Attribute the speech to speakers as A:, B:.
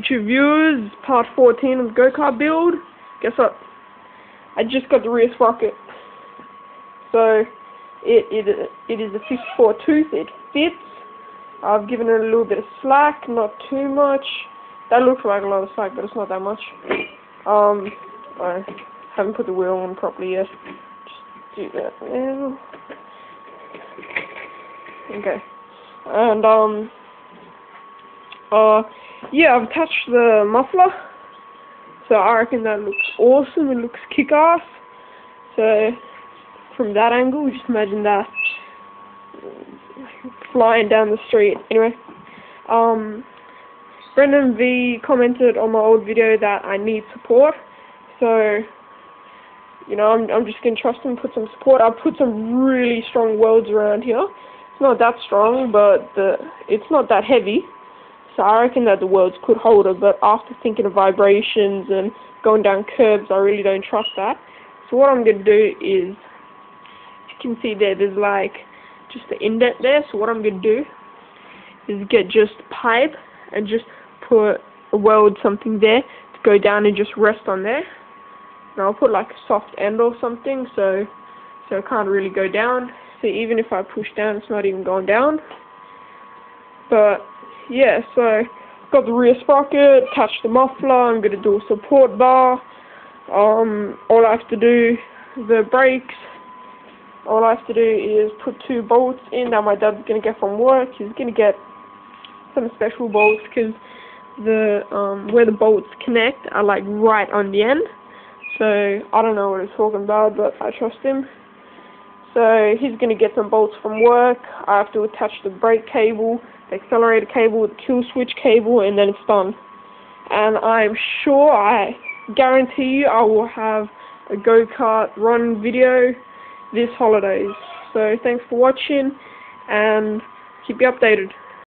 A: YouTube viewers, part 14 of go-kart build. Guess what? I just got the rear sprocket. So, it, it, it is a 54 tooth, it fits. I've given it a little bit of slack, not too much. That looks like a lot of slack, but it's not that much. Um, I haven't put the wheel on properly yet. Just do that now. Okay. And, um, uh, yeah, I've touched the muffler. So I reckon that looks awesome. It looks kick-ass. So, from that angle, just imagine that flying down the street. Anyway, um, Brendan V commented on my old video that I need support. So, you know, I'm, I'm just going to trust him, put some support. I'll put some really strong welds around here. It's not that strong, but the it's not that heavy. So I reckon that the welds could hold it, but after thinking of vibrations and going down curbs, I really don't trust that. So what I'm going to do is, you can see there, there's like just the indent there. So what I'm going to do is get just pipe and just put a weld something there to go down and just rest on there. And I'll put like a soft end or something so so it can't really go down. So even if I push down, it's not even going down. But yeah, so got the rear sprocket, attached the muffler, I'm going to do a support bar, um, all I have to do, the brakes, all I have to do is put two bolts in. That my dad's going to get from work, he's going to get some special bolts because the, um, where the bolts connect are like right on the end, so I don't know what he's talking about, but I trust him. So he's going to get some bolts from work. I have to attach the brake cable, the accelerator cable, the kill switch cable, and then it's done. And I'm sure, I guarantee you, I will have a go-kart run video this holidays. So thanks for watching, and keep you updated.